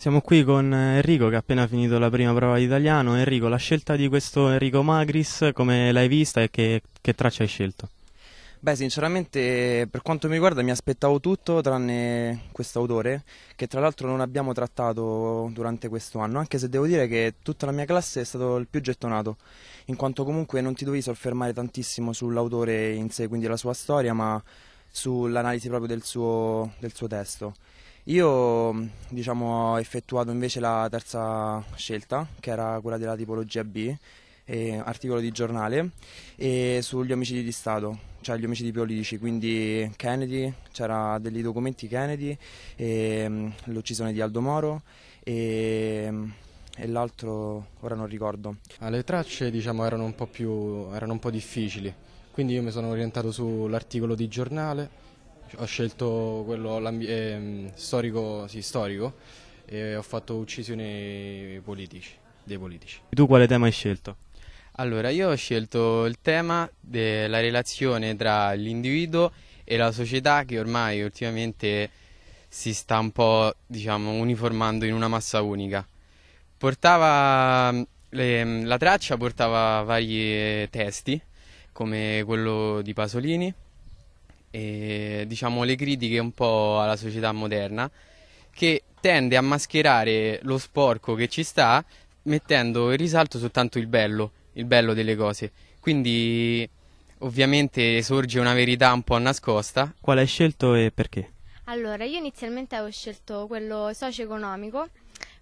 Siamo qui con Enrico che ha appena finito la prima prova di italiano. Enrico, la scelta di questo Enrico Magris, come l'hai vista e che, che traccia hai scelto? Beh, sinceramente, per quanto mi riguarda, mi aspettavo tutto tranne questo autore, che tra l'altro non abbiamo trattato durante questo anno, anche se devo dire che tutta la mia classe è stato il più gettonato, in quanto comunque non ti dovevi soffermare tantissimo sull'autore in sé, quindi la sua storia, ma sull'analisi proprio del suo, del suo testo. Io diciamo, ho effettuato invece la terza scelta, che era quella della tipologia B, eh, articolo di giornale, e sugli omicidi di Stato, cioè gli omicidi politici, quindi Kennedy, c'era degli documenti Kennedy, e, l'uccisione di Aldo Moro e, e l'altro ora non ricordo. Ah, le tracce diciamo, erano, un più, erano un po' difficili, quindi io mi sono orientato sull'articolo di giornale ho scelto quello eh, storico, sì, storico e ho fatto uccisioni politici, dei politici. Tu quale tema hai scelto? Allora, io ho scelto il tema della relazione tra l'individuo e la società che ormai ultimamente si sta un po', diciamo, uniformando in una massa unica. Portava, le, la traccia portava vari testi, come quello di Pasolini, e diciamo le critiche un po' alla società moderna che tende a mascherare lo sporco che ci sta mettendo in risalto soltanto il bello, il bello delle cose. Quindi ovviamente sorge una verità un po' nascosta. Quale hai scelto e perché? Allora, io inizialmente avevo scelto quello socio-economico,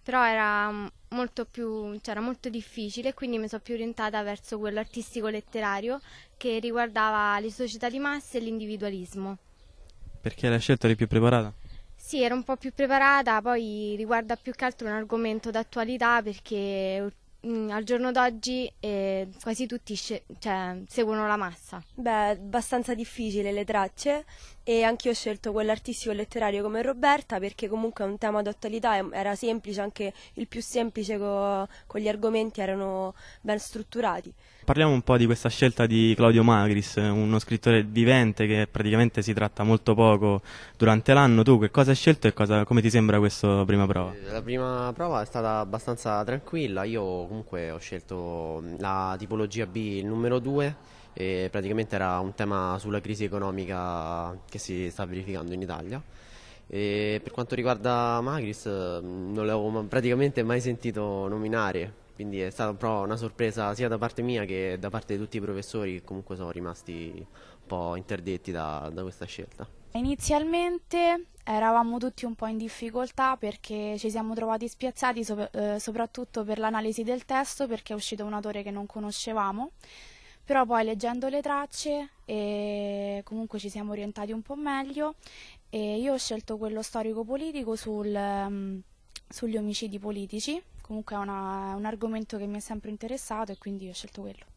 però era molto più, cioè era molto difficile, quindi mi sono più orientata verso quello artistico-letterario che riguardava le società di massa e l'individualismo. Perché l'hai scelta di più preparata? Sì, ero un po' più preparata, poi riguarda più che altro un argomento d'attualità perché Mm, al giorno d'oggi eh, quasi tutti sce- cioè, seguono la massa. Beh, abbastanza difficile le tracce e anche io ho scelto quello artistico e letterario come Roberta perché comunque è un tema d'attualità, era semplice, anche il più semplice co- con gli argomenti erano ben strutturati. Parliamo un po' di questa scelta di Claudio Magris, uno scrittore vivente che praticamente si tratta molto poco durante l'anno. Tu che cosa hai scelto e cosa, come ti sembra questa prima prova? La prima prova è stata abbastanza tranquilla, io comunque ho scelto la tipologia B, il numero 2, e praticamente era un tema sulla crisi economica che si sta verificando in Italia. E per quanto riguarda Magris, non l'avevo praticamente mai sentito nominare, quindi è stata po' una sorpresa sia da parte mia che da parte di tutti i professori che comunque sono rimasti un po' interdetti da, da questa scelta. Inizialmente eravamo tutti un po' in difficoltà perché ci siamo trovati spiazzati sop- eh, soprattutto per l'analisi del testo perché è uscito un autore che non conoscevamo, però poi leggendo le tracce e comunque ci siamo orientati un po' meglio e io ho scelto quello storico-politico sul, um, sugli omicidi politici comunque è, una, un argomento che mi è sempre interessato e quindi ho scelto quello.